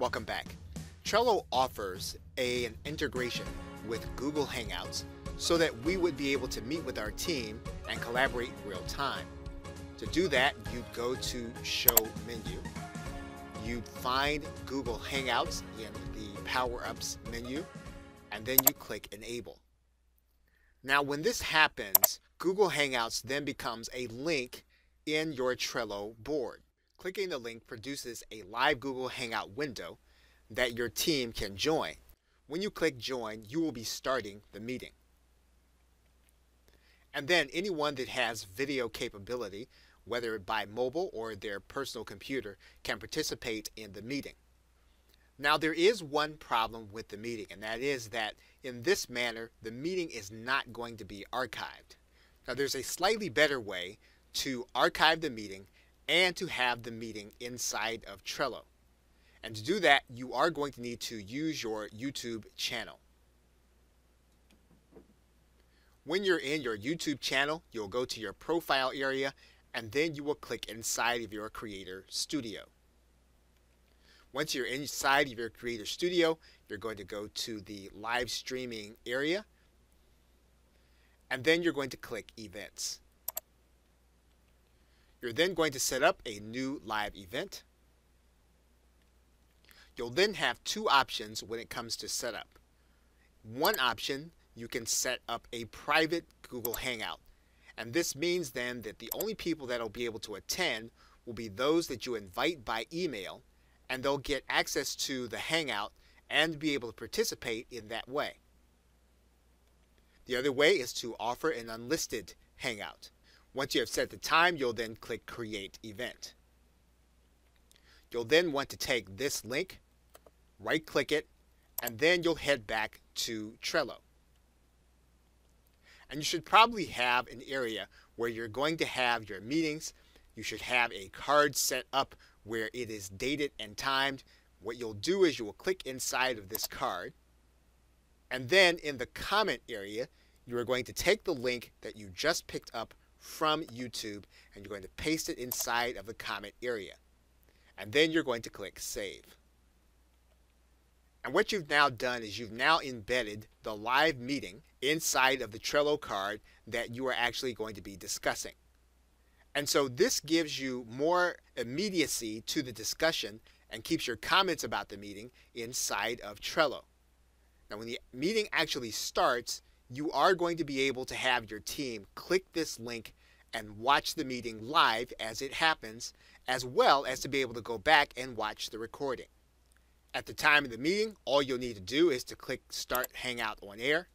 Welcome back. Trello offers a, an integration with Google Hangouts so that we would be able to meet with our team and collaborate in real time. To do that, you'd go to Show menu. You'd find Google Hangouts in the Power Ups menu, and then you click Enable. Now, when this happens, Google Hangouts then becomes a link in your Trello board. Clicking the link produces a live Google Hangout window that your team can join. When you click join, you will be starting the meeting. And then anyone that has video capability, whether by mobile or their personal computer, can participate in the meeting. Now there is one problem with the meeting, and that is that in this manner, the meeting is not going to be archived. Now there's a slightly better way to archive the meeting and to have the meeting inside of Trello. And to do that, you are going to need to use your YouTube channel. When you're in your YouTube channel, you'll go to your profile area and then you will click inside of your Creator Studio. Once you're inside of your Creator Studio, you're going to go to the live streaming area and then you're going to click Events. You're then going to set up a new live event. You'll then have two options when it comes to setup. One option, you can set up a private Google Hangout. And this means then that the only people that will be able to attend will be those that you invite by email, and they'll get access to the Hangout and be able to participate in that way. The other way is to offer an unlisted Hangout. Once you have set the time, you'll then click Create Event. You'll then want to take this link, right click it, and then you'll head back to Trello. And you should probably have an area where you're going to have your meetings. You should have a card set up where it is dated and timed. What you'll do is you will click inside of this card. And then in the comment area, you are going to take the link that you just picked up from YouTube and you're going to paste it inside of the comment area. And then you're going to click Save. And what you've now done is you've now embedded the live meeting inside of the Trello card that you are actually going to be discussing. And so this gives you more immediacy to the discussion and keeps your comments about the meeting inside of Trello. Now when the meeting actually starts, you are going to be able to have your team click this link and watch the meeting live as it happens, as well as to be able to go back and watch the recording. At the time of the meeting, all you'll need to do is to click Start Hangout on Air.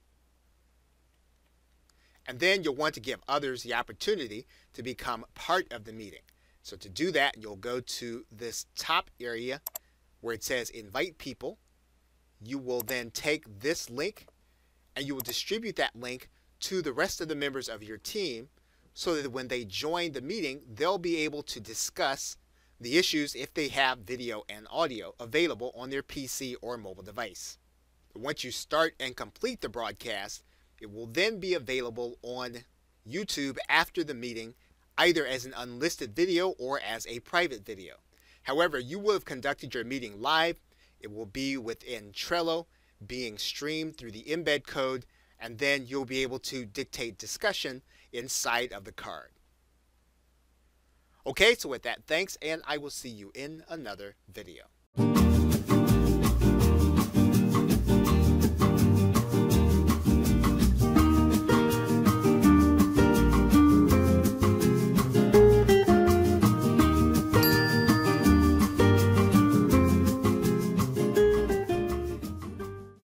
And then you'll want to give others the opportunity to become part of the meeting. So to do that, you'll go to this top area where it says Invite People. You will then take this link and you will distribute that link to the rest of the members of your team so that when they join the meeting, they'll be able to discuss the issues if they have video and audio available on their PC or mobile device. Once you start and complete the broadcast, it will then be available on YouTube after the meeting, either as an unlisted video or as a private video. However, you will have conducted your meeting live. It will be within Trello being streamed through the embed code, and then you'll be able to dictate discussion inside of the card. Okay, so with that, thanks, and I will see you in another video.